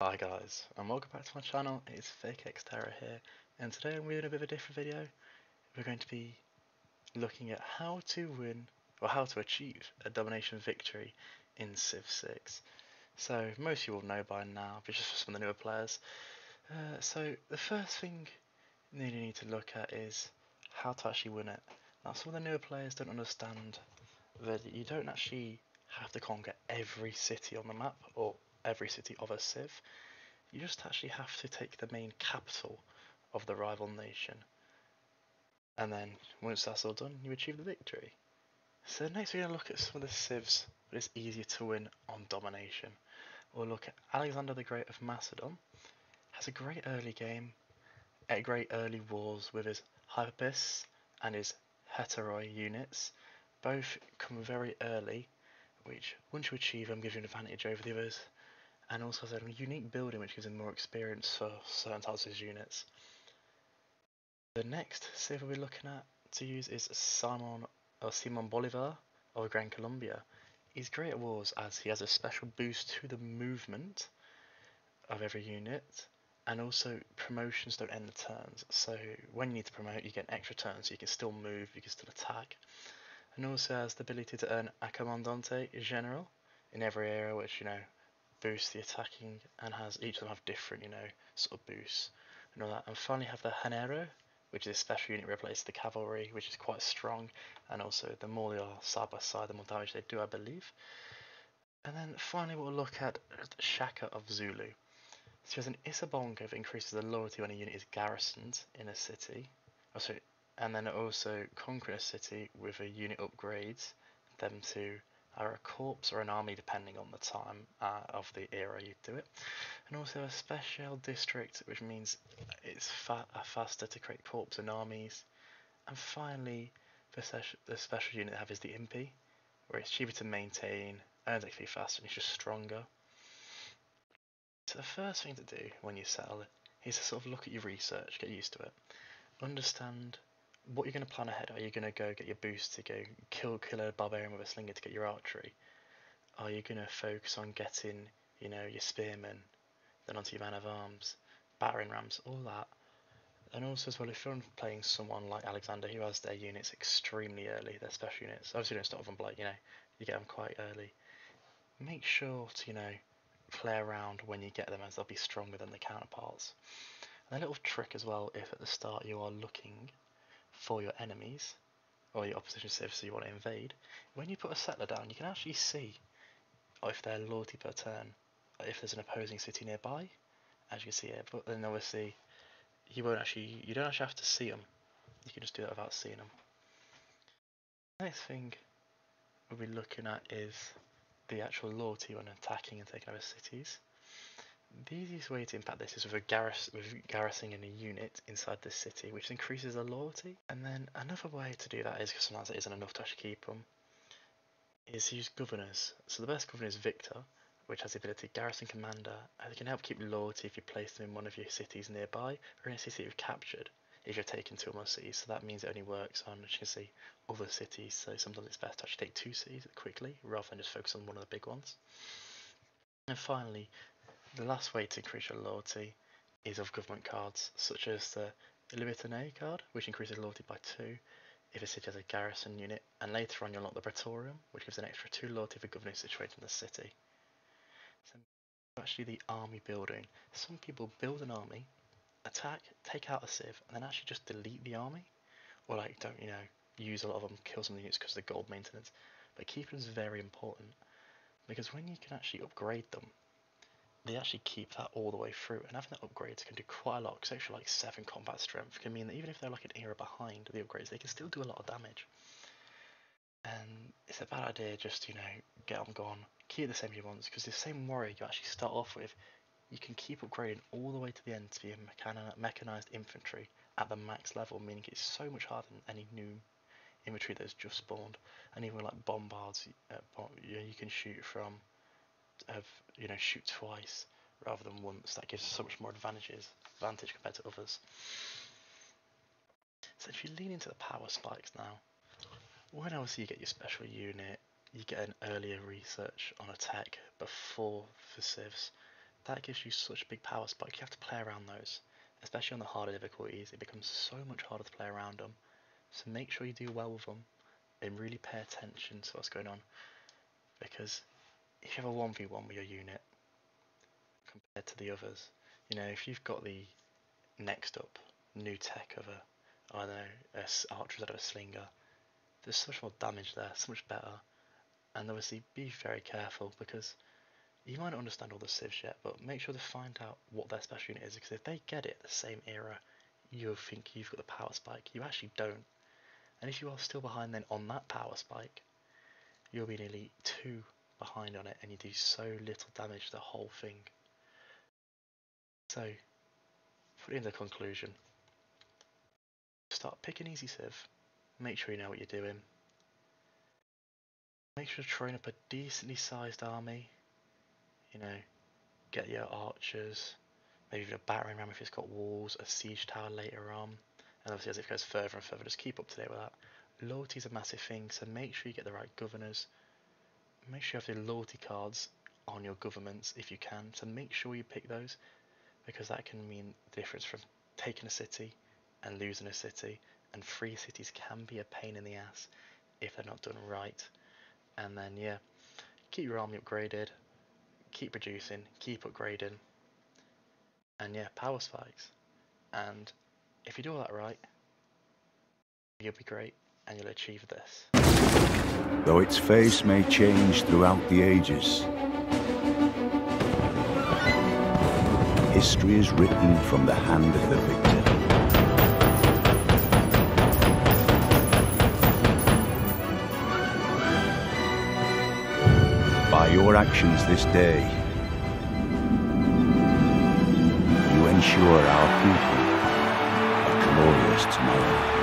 Hi guys, and welcome back to my channel, it's Faketerra here, and today I'm doing a bit of a different video. We're going to be looking at how to win, or how to achieve, a domination victory in Civ 6. So, most of you will know by now, but just for some of the newer players. Uh, so, the first thing you need to look at is how to actually win it. Now, some of the newer players don't understand that you don't actually have to conquer every city on the map, or every city of a civ, you just actually have to take the main capital of the rival nation. And then once that's all done, you achieve the victory. So next we're going to look at some of the civs that is easier to win on domination. We'll look at Alexander the Great of Macedon. Has a great early game, a great early wars with his Hypaspists and his Hetairoi units. Both come very early, which once you achieve them gives you an advantage over the others and also has a unique building which gives him more experience for certain types of units. The next civ we're looking at to use is Simon or Simon Bolivar of Gran Colombia. He's great at wars as he has a special boost to the movement of every unit and also promotions don't end the turns so when you need to promote you get an extra turn so you can still move, you can still attack and also has the ability to earn a Comandante General in every area which you know boosts the attacking and has each of them have different, you know, sort of boosts and all that. And finally have the Llanero, which is a special unit replaces the cavalry, which is quite strong, and also the more they are side by side, the more damage they do, I believe. And then finally we'll look at Shaka of Zulu. So has an Isibongo that increases the loyalty when a unit is garrisoned in a city. Oh, sorry, and then also conquer a city with a unit upgrades them to are a corps or an army depending on the time uh, of the era you do it. And also a special district which means it's fa uh, faster to create corps and armies. And finally the, the special unit they have is the Impi where it's cheaper to maintain earns XP faster and it's just stronger. So the first thing to do when you settle it is to sort of look at your research get used to it understand what you're going to plan ahead. Are you going to go get your boost to go kill kill a barbarian with a slinger to get your archery? Are you going to focus on getting you know your spearmen, then onto your man of arms, battering rams, all that? And also as well, if you're playing someone like Alexander who has their units extremely early, their special units, obviously don't start with them, but you know, you get them quite early. Make sure to you know play around when you get them as they'll be stronger than the counterparts. And a little trick as well, if at the start you are looking for your enemies or your opposition civs you want to invade, when you put a settler down, you can actually see if they're loyalty per turn, if there's an opposing city nearby, as you can see here. But then obviously, you won't actually, you don't actually have to see them. You can just do that without seeing them. Next thing we'll be looking at is the actual loyalty when attacking and taking over cities. The easiest way to impact this is with, a garris with garrisoning a unit inside the city, which increases the loyalty. And then another way to do that is, because sometimes it isn't enough to actually keep them, is use governors. So the best governor is Victor, which has the ability Garrison Commander, and it can help keep loyalty if you place them in one of your cities nearby, or in a city you've captured, if you're taking two or more cities. So that means it only works on, as you can see, other cities. So sometimes it's best to actually take two cities quickly, rather than just focus on one of the big ones. And finally, the last way to increase your loyalty is of government cards, such as the Limitanei card, which increases loyalty by 2 if a city has a garrison unit, and later on you'll unlock the Praetorium, which gives an extra 2 loyalty for governing situated in the city. So actually the army building. Some people build an army, attack, take out a civ, and then actually just delete the army. Or like don't, you know, use a lot of them, kill some units because of the gold maintenance. But keeping them is very important because when you can actually upgrade them, they actually keep that all the way through. And having that upgrades can do quite a lot, because actually like 7 combat strength can mean that even if they're like an era behind the upgrades, they can still do a lot of damage. And it's a bad idea just you know, get them gone, keep the same you want, because the same warrior you actually start off with, you can keep upgrading all the way to the end to be a mechanized infantry at the max level, meaning it's so much harder than any new infantry that's just spawned. And even like bombards, uh, you can shoot from have you know shoot twice rather than once. That gives us so much more advantages advantage compared to others. So if you lean into the power spikes now, when obviously you get your special unit, you get an earlier research on a tech before the civs. that gives you such a big power spike. You have to play around those, especially on the harder difficulties. It becomes so much harder to play around them. So make sure you do well with them and really pay attention to what's going on. Because if you have a 1v1 with your unit compared to the others, you know, if you've got the next up new tech of a, I don't know, a archer out of a slinger, there's so much more damage there, so much better. And obviously be very careful because you might not understand all the civs yet, but make sure to find out what their special unit is because if they get it the same era, you'll think you've got the power spike. You actually don't. And if you are still behind then on that power spike, you'll be nearly two behind on it and you do so little damage to the whole thing. So, put it the conclusion. Start picking easy civ. Make sure you know what you're doing. Make sure to train up a decently sized army. You know, get your archers, maybe even a battering ram if it's got walls, a siege tower later on. And obviously as it goes further and further, just keep up to date with that. Loyalty is a massive thing, so make sure you get the right governors. Make sure you have the loyalty cards on your governments if you can. So make sure you pick those because that can mean the difference from taking a city and losing a city. And free cities can be a pain in the ass if they're not done right. And then yeah, keep your army upgraded, keep producing, keep upgrading, and yeah, power spikes. And if you do all that right, you'll be great and you'll achieve this. Though its face may change throughout the ages, history is written from the hand of the victor. By your actions this day, you ensure our people a glorious tomorrow.